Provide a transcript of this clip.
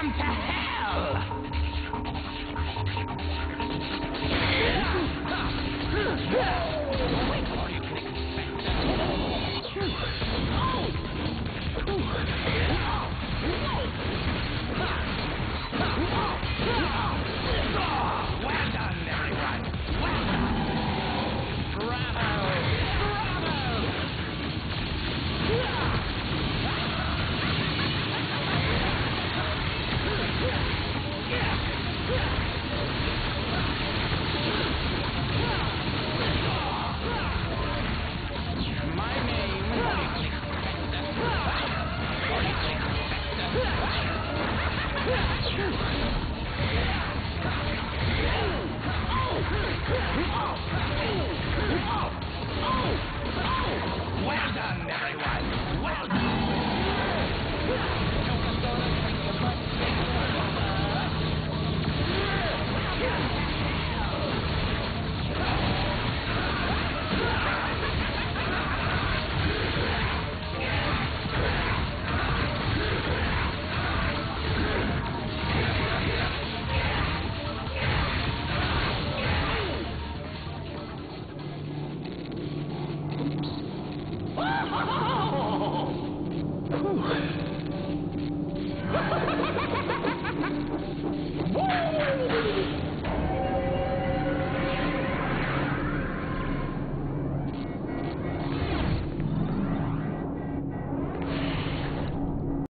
come to hell.